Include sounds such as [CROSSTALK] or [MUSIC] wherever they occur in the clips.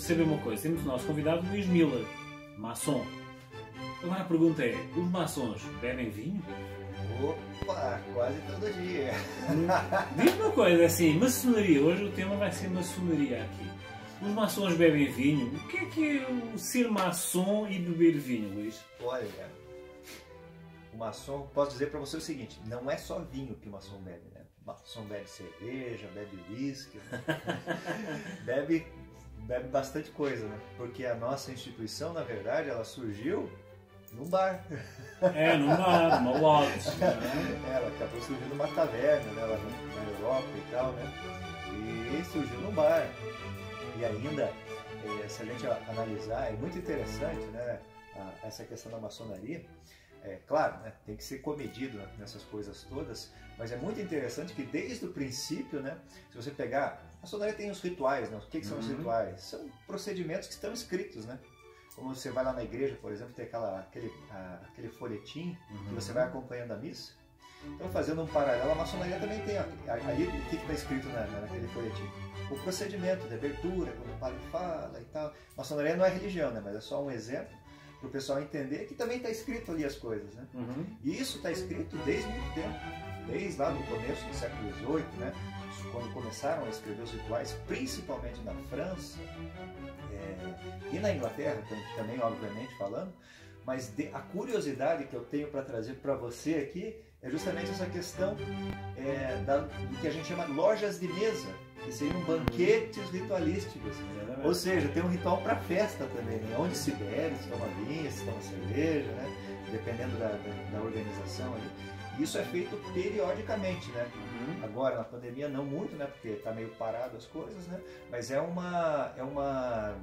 saber uma coisa. Temos o nosso convidado Luís Miller, maçom. Agora a pergunta é: os maçons bebem vinho? Opa, quase todo dia. Diz uma coisa assim: maçonaria. Hoje o tema vai ser maçonaria aqui. Os maçons bebem vinho. O que é que é o ser maçom e beber vinho, Luís? Olha, o maçom, posso dizer para você o seguinte: não é só vinho que o maçom bebe, né? O maçom bebe cerveja, bebe uísque, [LAUGHS] bebe, bebe bastante coisa, né? Porque a nossa instituição, na verdade, ela surgiu num bar. É, num bar, numa lote. Né? Ela acabou surgindo numa taverna, né? Lá na Europa e tal, né? E surgiu num bar. E ainda, é, se a gente analisar, é muito interessante, né? essa questão da maçonaria. É, claro, né, tem que ser comedido nessas coisas todas, mas é muito interessante que desde o princípio, né, se você pegar, a maçonaria tem os rituais, né, o que, que são uhum. os rituais? São procedimentos que estão escritos, né? Como você vai lá na igreja, por exemplo, tem aquela, aquele, a, aquele folhetim uhum. que você vai acompanhando a missa. Então, fazendo um paralelo, a maçonaria também tem ali o que está escrito na, naquele folhetim. O procedimento de abertura, quando o padre fala e tal. Maçonaria não é religião, né? mas é só um exemplo para o pessoal entender que também está escrito ali as coisas. Né? Uhum. E isso está escrito desde muito tempo, desde lá no começo do século XVIII, né? quando começaram a escrever os rituais, principalmente na França é, e na Inglaterra também, obviamente falando, mas de, a curiosidade que eu tenho para trazer para você aqui é justamente essa questão é, da, do que a gente chama lojas de mesa, que seriam banquetes ritualísticos. Ou seja, tem um ritual para festa também, né? onde se bebe, se toma vinho, se toma cerveja, né? dependendo da, da, da organização ali. Isso é feito periodicamente, né? Uhum. Agora na pandemia não muito, né? Porque está meio parado as coisas, né? Mas é uma é uma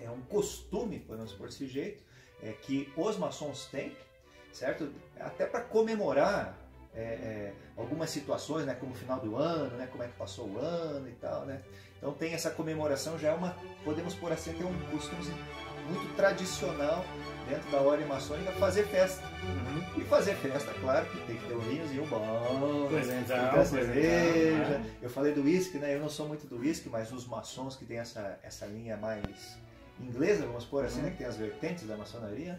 é um costume, podemos por esse jeito, é, que os maçons têm, certo? Até para comemorar é, é, algumas situações, né, como o final do ano, né, como é que passou o ano e tal, né? Então tem essa comemoração, já é uma, podemos por assim ter um costume muito tradicional dentro da ordem maçônica fazer festa. Uhum. E fazer festa, claro que tem que ter um vinhozinho bom, pois né? então, tem cerveja. Eu falei do uísque, né? Eu não sou muito do uísque, mas os maçons que tem essa, essa linha mais inglesa, vamos pôr assim, uhum. né? Que tem as vertentes da maçonaria.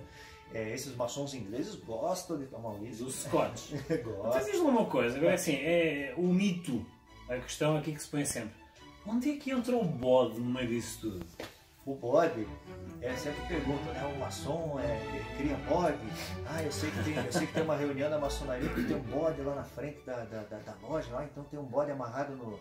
É, esses maçons ingleses gostam de tomar uísque. Dos Scott. Então diz uma coisa, agora assim, é o mito, a questão aqui que se põe sempre. Onde é que entrou o bode no meio disso tudo? o bode, é, sempre pergunta, né? O maçom é, cria bode? Ah, eu sei, que tem, eu sei que tem uma reunião da maçonaria que tem um bode lá na frente da, da, da, da loja, lá, então tem um bode amarrado no.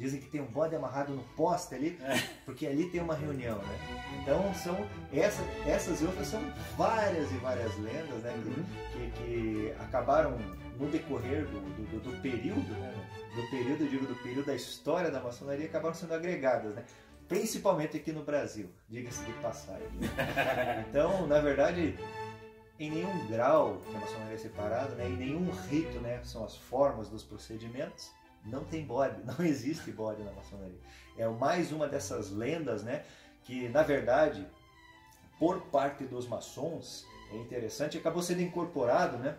Dizem que tem um bode amarrado no poste ali, é. porque ali tem uma reunião, né? Então são essa, essas e outras são várias e várias lendas, né? Uhum. Que, que, acabaram no decorrer do, do, do período, né? Do período, digo, do período da história da maçonaria, acabaram sendo agregadas, né? principalmente aqui no Brasil, diga-se de passagem. [LAUGHS] Então, na verdade, em nenhum grau que a maçonaria é separada, né, em nenhum rito, né, são as formas dos procedimentos, não tem bode, [LAUGHS] não existe bode na maçonaria. É mais uma dessas lendas, né, que na verdade, por parte dos maçons, é interessante, acabou sendo incorporado, né,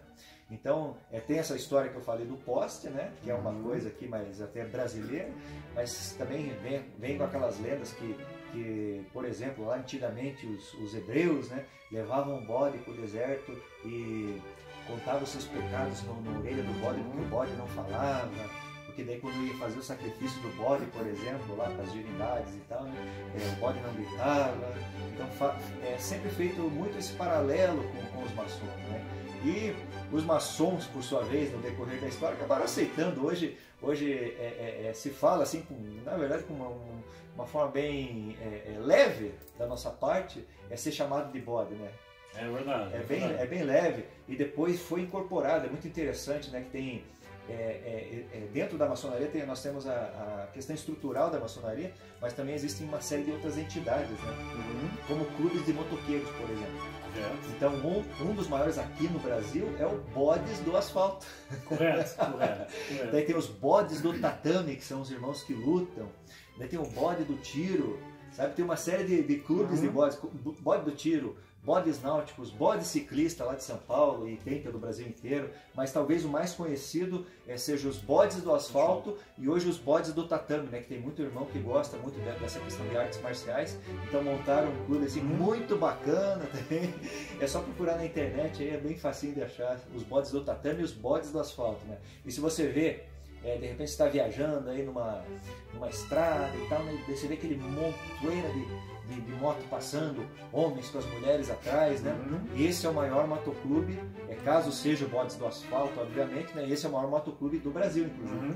então, é, tem essa história que eu falei do poste, né? Que é uma uhum. coisa aqui mais até brasileira, mas também vem, vem com aquelas lendas que, que, por exemplo, lá antigamente os, os hebreus, né? Levavam um bode para o deserto e contavam seus pecados no, na orelha do bode, porque o bode não falava, porque daí quando ia fazer o sacrifício do bode, por exemplo, lá para as divindades e tal, né, é, o bode não gritava. Então é sempre feito muito esse paralelo com, com os maçons, né? E os maçons, por sua vez, no decorrer da história, acabaram aceitando. Hoje, hoje é, é, é, se fala assim, com, na verdade, com uma, uma forma bem é, é, leve da nossa parte, é ser chamado de bode, né? É verdade. É, é bem, verdade. é bem leve e depois foi incorporado. É muito interessante, né? Que tem é, é, dentro da maçonaria tem, nós temos a, a, questão estrutural da maçonaria, mas também existem uma série de outras entidades, né? Uhum. como clubes de motoqueiros, por exemplo. Então, um, um dos maiores aqui no Brasil é o Bodes do Asfalto. Correto, correto, [LAUGHS] correto. Daí tem os Bodes do Tatame, que são os irmãos que lutam. Daí tem o Bode do Tiro, Sabe, tem uma série de, de clubes Uhum. de bodes, bode do tiro, bodes náuticos, bode ciclista lá de São Paulo e tem pelo Brasil inteiro, mas talvez o mais conhecido é, seja os bodes do asfalto e hoje os bodes do tatame, né? Que tem muito irmão que gosta muito de- dessa questão de artes marciais, então montaram um clube assim Uhum. muito bacana também. [LAUGHS] É só procurar na internet aí, é bem facinho de achar os bodes do tatame e os bodes do asfalto, né? E se você vê, é, de repente você está viajando aí numa, numa estrada e tal, né? você vê aquele montoeira de, de, de moto passando, homens com as mulheres atrás, né? Uhum. Esse é o maior motoclube, é, caso seja o Bodes do Asfalto, obviamente, né? Esse é o maior motoclube do Brasil, inclusive. Uhum.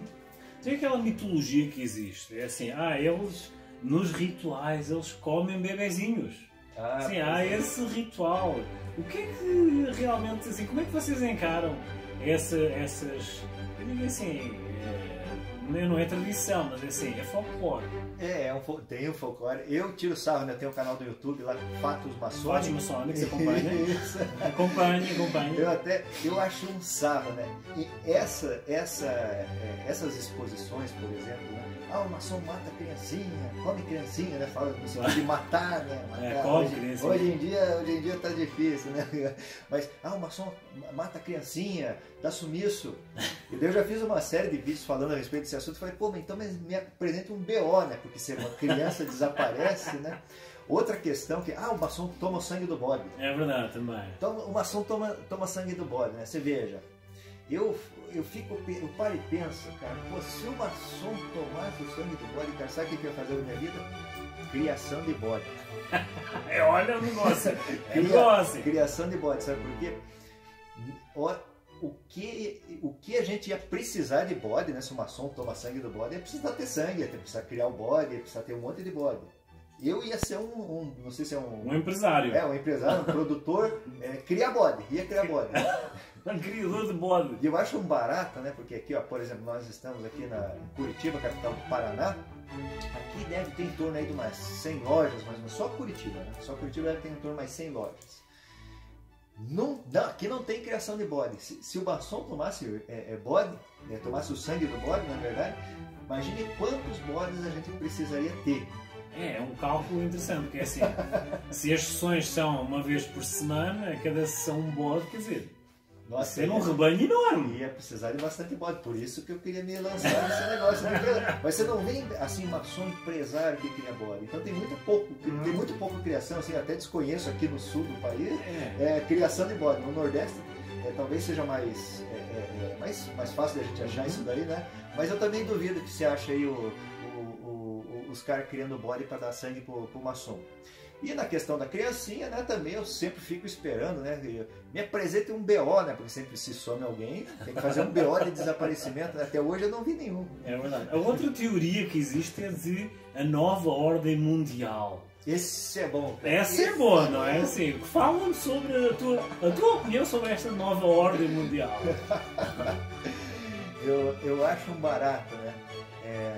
Tem aquela mitologia que existe. É assim, ah, eles nos rituais eles comem bebezinhos. Ah, Sim, há é. esse ritual. O que é que realmente, assim, como é que vocês encaram essa, essas. Eu digo assim, é, não é tradição, mas assim, é folclore. É, é um, tem um folclore. Eu tiro sarro, né? Tem um canal do YouTube lá, Fatos Maçônicos. Fátima Sonic, você acompanha? [LAUGHS] Isso. acompanha, acompanha. Eu até, eu acho um sarro, né? E essa, essa, é, essas exposições, por exemplo, né? Ah, o maçom mata criancinha, come criancinha, né? Fala de matar, né? Matar. É, come hoje, criancinha. hoje em dia, hoje em dia tá difícil, né? [LAUGHS] Mas, ah, o maçom mata criancinha, dá sumiço. E eu já fiz uma série de vídeos falando a respeito desse assunto. Falei, pô, mas então me apresenta um BO, né? Porque se uma criança [LAUGHS] desaparece, né? Outra questão que, ah, o maçom toma o sangue do bode. É verdade também. Então o maçom toma, toma sangue do bode, né? Você veja. Eu, eu fico, eu paro e penso, cara, pô, se o maçom tomasse o sangue do bode, cara, sabe o que que eu ia fazer na minha vida? Criação de bode. [LAUGHS] É, olha o negócio. [LAUGHS] Cria- negócio. Criação de bode, sabe por quê? O, o, que, o que a gente ia precisar de bode, né? Se o maçom toma sangue do bode, ia precisar ter sangue, ia precisar criar o bode, ia precisar ter um monte de bode. Eu ia ser um, um não sei se é um, Um empresário. é, um empresário, um produtor, é, criar bode, ia criar bode. [LAUGHS] Criador de bode. E eu acho um barato, né? Porque aqui, ó, por exemplo, nós estamos aqui na Curitiba, capital do Paraná. Aqui deve ter em torno aí de umas 100 lojas, ou menos. Só Curitiba, né? Só Curitiba deve ter em torno de umas 100 lojas. Não, não, aqui não tem criação de bode. Se, se o Basson tomasse é, é, bode, né, tomasse o sangue do bode, na verdade, imagine quantos bodes a gente precisaria ter. É, é um cálculo interessante, porque é assim, se as sessões são uma vez por semana, a cada sessão um bode, quer dizer, Nossa, ser um rebanho enorme. ia precisar de bastante bode, por isso que eu queria me lançar nesse negócio. Porque, mas você não vê assim uma só empresário que cria bode. Então tem muito pouco, tem muito pouco criação, assim, até desconheço aqui no sul do país, É. é, criação de bode. No Nordeste é, talvez seja mais, é, é, é, mais, mais fácil da gente achar isso daí, né? Mas eu também duvido que você ache aí o, os caras criando bode para dar sangue pro, pro maçom. E na questão da criancinha, né, também eu sempre fico esperando, né? Me apresente um BO, né? Porque sempre se some alguém, tem que fazer um BO de desaparecimento. né? Até hoje eu não vi nenhum. É verdade. A outra teoria que existe é de a nova ordem mundial. Esse é bom. cara. Essa é boa, não é? Assim, fala sobre a tua, a tua opinião sobre esta nova ordem mundial. [LAUGHS] Eu, eu acho um barato, né? É,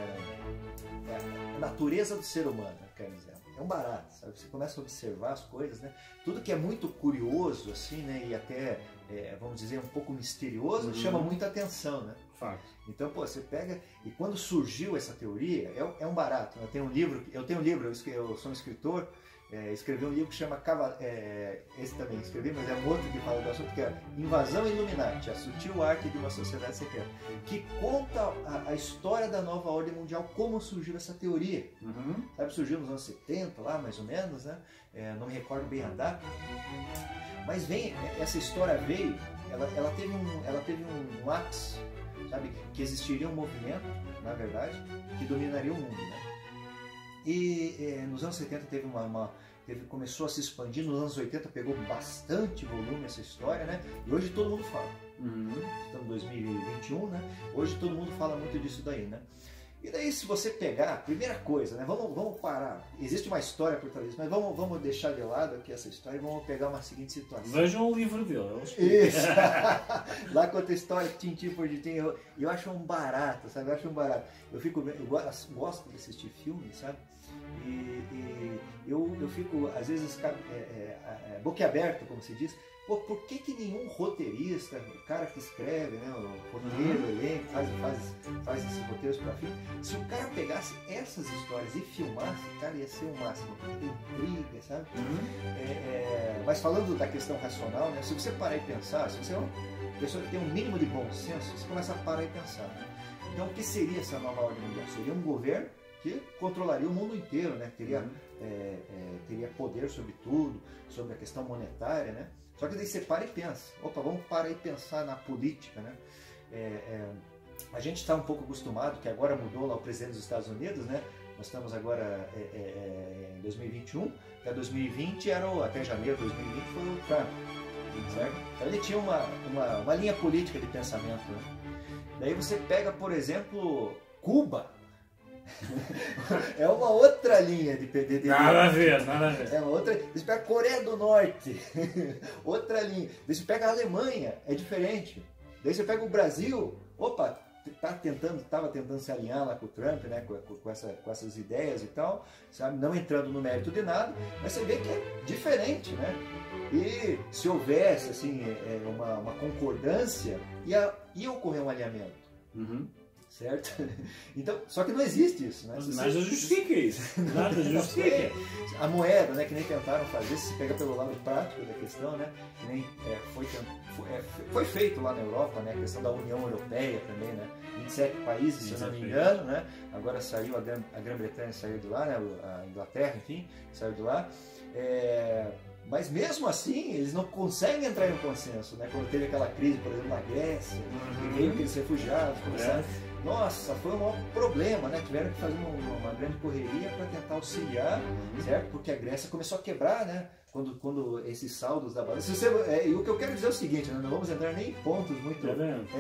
natureza do ser humano, quer dizer. É um barato, sabe? Você começa a observar as coisas, né? Tudo que é muito curioso, assim, né? E até, é, vamos dizer, um pouco misterioso, Uhum. chama muita atenção, né? Fato. Então, pô, você pega. E quando surgiu essa teoria, é, é um barato. Eu tenho um livro, eu tenho um livro, eu sou um escritor, é, escrevi um livro que chama Cava, é, esse também escrevi, mas é um outro que fala do assunto, que é Invasão Illuminati, a sutil arte de uma sociedade secreta, que conta a, a história da nova ordem mundial, como surgiu essa teoria. Uhum. Sabe, surgiu nos anos 70, lá mais ou menos, né? É, não me recordo bem a data. Mas vem, essa história veio, ela, ela teve um, ela teve um ápice, sabe? Que existiria um movimento, na verdade, que dominaria o mundo, né? E é, nos anos 70 teve uma, uma- teve, começou a se expandir, nos anos 80 pegou bastante volume essa história, né? E hoje todo mundo fala. Uhum. Estamos em 2021, né? Hoje todo mundo fala muito disso daí, né? E daí se você pegar, primeira coisa, né? Vamos, vamos parar. Existe uma história por trás disso, mas vamos, vamos deixar de lado aqui essa história e vamos pegar uma seguinte situação. Vejam o livro dele. Isso! [LAUGHS] Lá conta a história, tintim por tintim. Eu, eu acho um barato, sabe? Eu acho um barato. Eu fico eu gosto, gosto de assistir filme, sabe? E, e eu, eu fico, às vezes, é, é, é, boquiaberto, como se diz, Pô, por que, que nenhum roteirista, o cara que escreve, né, o roteiro, o elenco, faz, faz, faz esses roteiros para filme, se o cara pegasse essas histórias e filmasse, cara, ia ser o máximo. Intriga, sabe? Uhum. É, é, mas falando da questão racional, né, se você parar e pensar, se você é uma pessoa que tem um mínimo de bom senso, você começa a parar e pensar. Né? Então, o que seria essa nova ordem mundial? Seria um governo que controlaria o mundo inteiro, né? Teria, uhum. é, é, teria poder sobre tudo, sobre a questão monetária, né? Só que daí você para e pensa. Opa, vamos parar e pensar na política, né? É, é, a gente está um pouco acostumado, que agora mudou lá o presidente dos Estados Unidos, né? Nós estamos agora é, é, é em 2021, até 2020 era o, até janeiro de 2020 foi o Trump, certo? Então ele tinha uma, uma, uma linha política de pensamento. Né? Daí você pega, por exemplo, Cuba, [LAUGHS] é uma outra linha de PDD. Nada a ver, nada a ver. É uma outra. Você pega a Coreia do Norte, [LAUGHS] outra linha. Daí você pega a Alemanha, é diferente. Daí você pega o Brasil, opa, tá tentando, estava tentando se alinhar lá com o Trump, né, com, com, essa, com essas ideias e tal, sabe, não entrando no mérito de nada, mas você vê que é diferente, né? E se houvesse assim é, é uma, uma concordância, ia, ia ocorrer um alinhamento. Uhum certo? [LAUGHS] Então, só que não existe isso, né? Mas nada justifica isso. Nada [LAUGHS] justifica. a moeda, né, que nem tentaram fazer, se pega pelo lado prático da questão, né, que nem é, foi, foi, é, foi, feito lá na Europa, né, a questão da União Europeia também, né, 27 países, se eu não me engano, né, agora saiu a, a Grã-Bretanha saiu de lá, né, a Inglaterra, enfim, saiu de lá. É, mas mesmo assim, eles não conseguem entrar em um consenso, né? Quando teve aquela crise, por exemplo, na Grécia, uhum. que veio aqueles refugiados, começaram, é. Nossa, foi um maior problema, né? Tiveram que fazer uma, uma grande correria para tentar auxiliar, uhum. certo? Porque a Grécia começou a quebrar, né? Quando, quando esses saldos da balança. É, e o que eu quero dizer é o seguinte, né? não vamos entrar nem em pontos muito é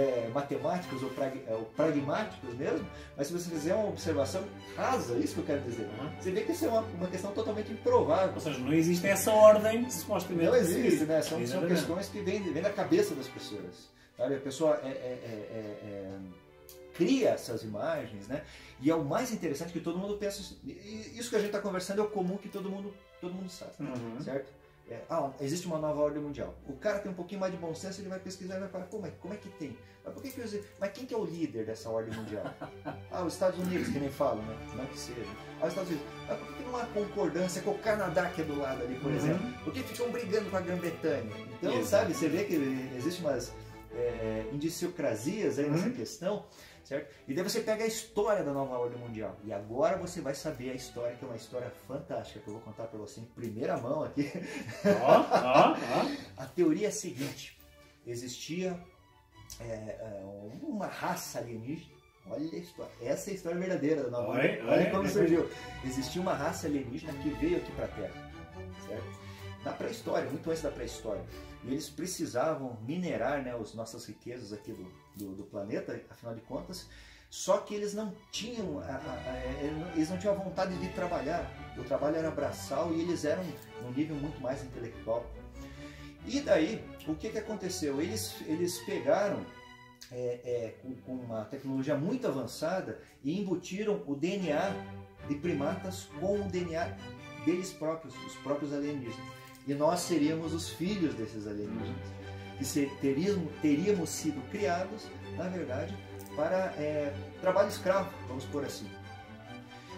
é, matemáticos ou, prag, é, ou, pragmáticos mesmo, mas se você fizer uma observação rasa, isso que eu quero dizer, uhum. você vê que isso é uma, uma questão totalmente improvável. Ou seja, não existe essa ordem supostamente. Não existe, né? São, são questões que vêm, vêm da cabeça das pessoas. Sabe? A pessoa é, é, é cria essas imagens, né? E é o mais interessante que todo mundo pensa. Isso que a gente está conversando é o comum que todo mundo, todo mundo sabe, uhum. certo? É, ah, existe uma nova ordem mundial. O cara tem um pouquinho mais de bom senso, ele vai pesquisar e vai falar, como é, como é que tem? Mas, por que que eu, mas quem que é o líder dessa ordem mundial? [LAUGHS] ah, os Estados Unidos, que nem falam, né? Não que seja. Ah, os Estados Unidos. Mas por que não há concordância com o Canadá, que é do lado ali, por uhum. exemplo? Por que ficam brigando com a Grã-Bretanha? Então, Exato. sabe, você vê que existe umas é, indiciocrasias aí uhum. nessa questão certo? E daí você pega a história da nova ordem mundial. E agora você vai saber a história, que é uma história fantástica, que eu vou contar para você em primeira mão aqui. Ó, ó, ó. [LAUGHS] A teoria é a seguinte: existia é, é uma raça alienígena. Olha a história. Essa é a história verdadeira da nova ordem. Olha como surgiu. Existia uma raça alienígena que veio aqui para a Terra, certo? Na pré-história, muito antes da pré-história. E eles precisavam minerar né, as nossas riquezas aqui do, do, do planeta, afinal de contas, só que eles não tinham a, a, a, eles não tinham a vontade de trabalhar. O trabalho era braçal e eles eram num nível muito mais intelectual. E daí, o que, que aconteceu? Eles, eles pegaram é, é, com, com, uma tecnologia muito avançada e embutiram o DNA de primatas com o DNA deles próprios, os próprios alienígenas. E nós seríamos os filhos desses alienígenas que teríamos, teríamos sido criados, na verdade, para é, trabalho escravo, vamos por assim.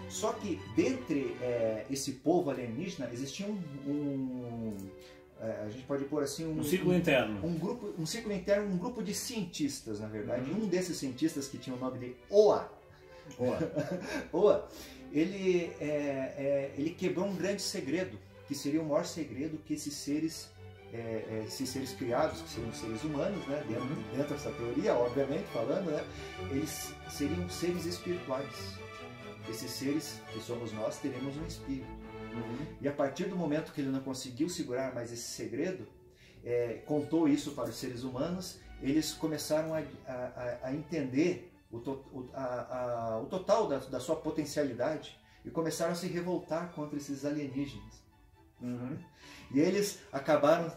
Só que dentre é, esse povo alienígena existia um, um é, a gente pode pôr assim um, um ciclo interno, um grupo, um ciclo interno, um grupo de cientistas, na verdade. Uhum. Um desses cientistas que tinha o nome de Oa, Oa, [LAUGHS] Oa ele, é, é, ele quebrou um grande segredo, que seria o maior segredo que esses seres é, é, esses seres criados, que seriam seres humanos, né, dentro, uhum. dentro dessa teoria, obviamente falando, né, eles seriam seres espirituais. Esses seres, que somos nós, teremos um espírito. Uhum. E a partir do momento que ele não conseguiu segurar mais esse segredo, é, contou isso para os seres humanos, eles começaram a, a, a entender o, to, a, o total da, da, sua potencialidade e começaram a se revoltar contra esses alienígenas. Uhum. E eles acabaram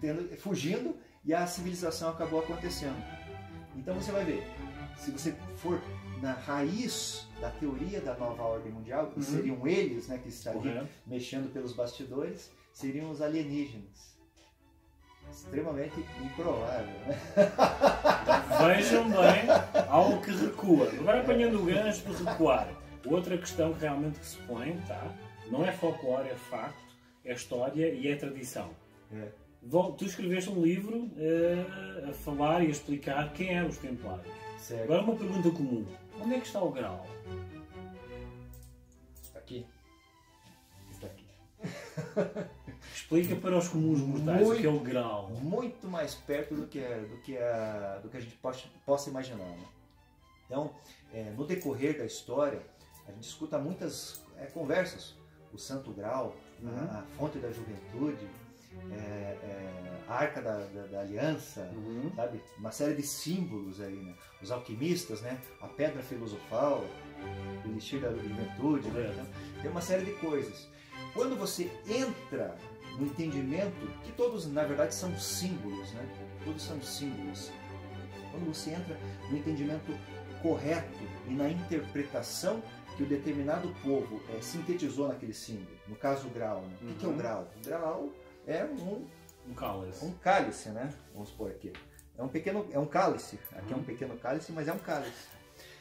tendo, fugindo e a civilização acabou acontecendo. Então você vai ver, se você for na raiz da teoria da nova ordem mundial, que Uhum. seriam eles né, que estariam Correto. mexendo pelos bastidores, seriam os alienígenas. Extremamente improvável. Né? [LAUGHS] Vejam bem algo que recua. Agora apanhando o gancho de recuar. Outra questão que realmente que se põe, tá? Não é folclore, é facto, é história e é tradição. É. Tu escreveste um livro eh, a falar e a explicar quem eram os Templários. Certo. Agora uma pergunta comum. Onde é que está o grau? Está aqui. Está aqui. [LAUGHS] Explica para os comuns mortais o que é o grau. muito mais perto do que, do que, a, do que a gente possa, possa imaginar. né? Então, é, no decorrer da história, a gente escuta muitas é, conversas. O Santo Grau, Uhum. a, a Fonte da Juventude, é, é, a Arca da, da- da Aliança, Uhum. sabe? Uma série de símbolos aí, né? Os alquimistas, né? A Pedra Filosofal, o Elixir da Juventude, né? Correto. Então, tem uma série de coisas. Quando você entra no entendimento que todos, na verdade, são símbolos, né? Todos são símbolos. Quando você entra no entendimento correto e na interpretação que o determinado povo eh, sintetizou naquele símbolo, no caso o grau, né? O que é o Uhum. grau? O grau é um Um cálice. um cálice, né? Vamos supor aqui. É um pequeno, é um cálice. Aqui é um pequeno cálice, mas é um cálice.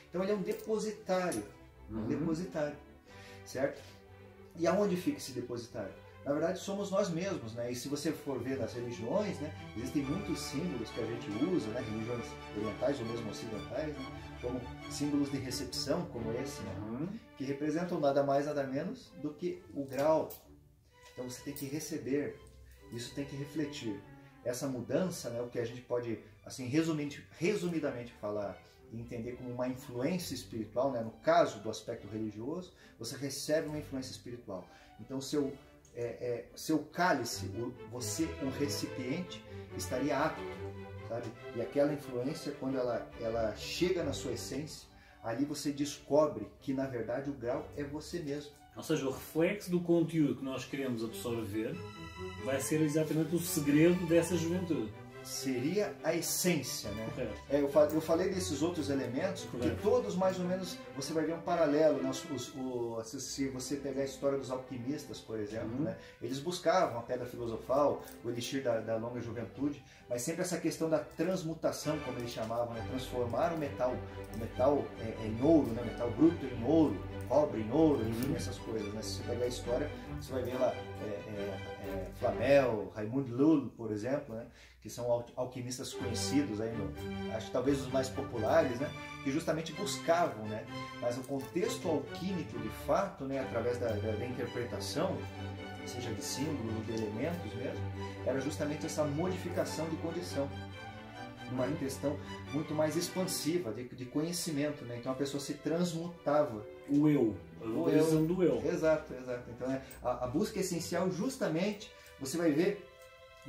Então ele é um depositário, um Uhum. depositário, certo? E aonde fica esse depositário? Na verdade, somos nós mesmos, né? E se você for ver nas religiões, né? Existem muitos símbolos que a gente usa, né? Religiões orientais ou mesmo ocidentais, né? Como símbolos de recepção, como esse, né? Uhum. que representam nada mais nada menos do que o grau. Então você tem que receber, isso tem que refletir. Essa mudança, né, o que a gente pode assim resumidamente, resumidamente falar e entender como uma influência espiritual, né, no caso do aspecto religioso, você recebe uma influência espiritual. Então seu é, é, seu cálice, o- você o recipiente estaria apto, sabe? E aquela influência quando ela ela chega na sua essência ali você descobre que na verdade o grau é você mesmo. Ou seja, o reflexo do conteúdo que nós queremos absorver vai ser exatamente o segredo dessa juventude. Seria a essência, né? Correto. É, eu, fa- eu falei desses outros elementos porque todos mais ou menos você vai ver um paralelo. Né? Os- o- se, você pegar a história dos alquimistas, por exemplo, Uhum. né? eles buscavam a pedra filosofal, o elixir da, da longa juventude, mas sempre essa questão da transmutação, como eles chamavam, né? transformar o metal, o metal é, é em ouro, né? metal bruto em ouro, cobre em ouro, enfim, Uhum. essas coisas. Né? Se você pegar a história, você vai ver lá é, é, é, Flamel, Raimundo Lulo, por exemplo, né? Que são al- alquimistas conhecidos aí no, acho que talvez os mais populares, né, que justamente buscavam, né, mas o contexto alquímico de fato, né, através da, da- da interpretação, seja de símbolos ou de elementos mesmo, era justamente essa modificação de condição, uma questão muito mais expansiva de, de conhecimento, né, então a pessoa se transmutava. O eu. A O valorização do eu. Exato, exato. Então é, a, a busca essencial justamente você vai ver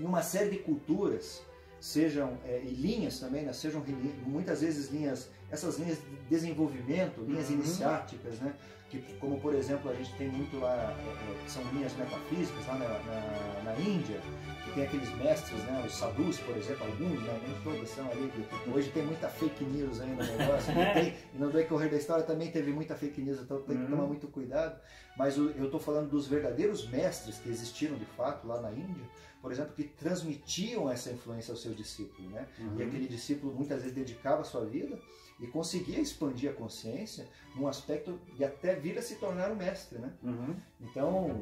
em uma série de culturas, sejam é, e linhas também, né, sejam muitas vezes linhas, essas linhas de desenvolvimento, linhas Uhum. iniciáticas, né, que como por exemplo a gente tem muito lá, é, é, são linhas metafísicas lá na, na, na Índia, que tem aqueles mestres, né, os sadhus, por exemplo, alguns, né, nem todos são ali, hoje tem muita fake news aí no negócio, [LAUGHS] e tem, no decorrer da história também teve muita fake news, então tem que Uhum. tomar muito cuidado, mas eu estou falando dos verdadeiros mestres que existiram de fato lá na Índia, por exemplo, que transmitiam essa influência ao seu discípulo, né? Uhum. E aquele discípulo muitas vezes dedicava a sua vida e conseguia expandir a consciência num aspecto de até vir a se tornar um mestre, né? Uhum. Então,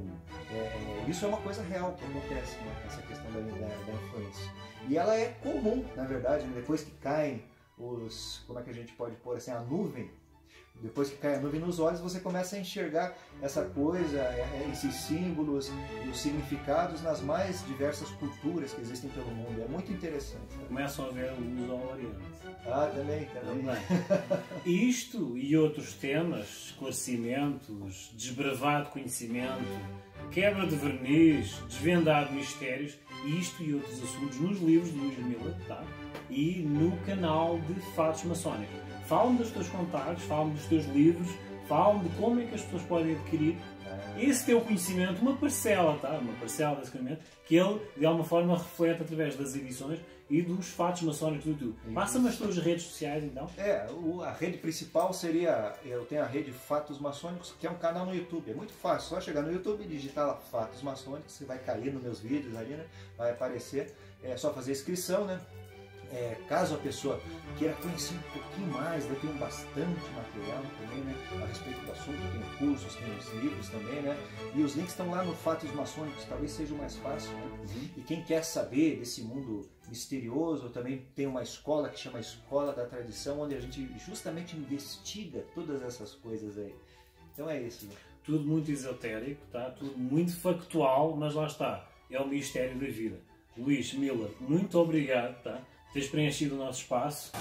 é, isso é uma coisa real que acontece, né? Essa questão da, da, da influência. E ela é comum, na verdade, né? depois que caem os, como é que a gente pode pôr assim, a nuvem, depois que cai a nuvem nos olhos, você começa a enxergar essa coisa, é, é, esses símbolos e os significados nas mais diversas culturas que existem pelo mundo. É muito interessante. né? Começam a ver luz ao Oriente. Ah, também, também. Também. Isto e outros temas, esclarecimentos, desbravado conhecimento, quebra de verniz, desvendado mistérios, isto e outros assuntos nos livros de Luís Miller, tá? E no canal de Fatos Maçónicos. Fala-me dos teus contactos, fala-me dos teus livros, fala-me de como é que as pessoas podem adquirir esse teu conhecimento, uma parcela, tá? Uma parcela desse conhecimento, que ele de alguma forma reflete através das edições e dos fatos maçónicos do YouTube. Passa-me as tuas redes sociais então. É, a rede principal seria, eu tenho a rede Fatos Maçônicos, que é um canal no YouTube. É muito fácil, só chegar no YouTube e digitar lá Fatos Maçônicos, você vai cair nos meus vídeos ali, né? Vai aparecer. É só fazer inscrição, né? É, caso a pessoa queira conhecer um pouquinho mais, eu tenho bastante material também, né? A respeito do assunto, tem cursos, tem os livros também, né? E os links estão lá no Fatos Maçônicos, talvez seja o mais fácil, né? E quem quer saber desse mundo misterioso, também tem uma escola que chama Escola da Tradição, onde a gente justamente investiga todas essas coisas aí. Então é isso. Né? Tudo muito esotérico, tá? Tudo muito factual, mas lá está. É o mistério da vida. Luís Miller, muito obrigado, tá? Teres preenchido o nosso espaço.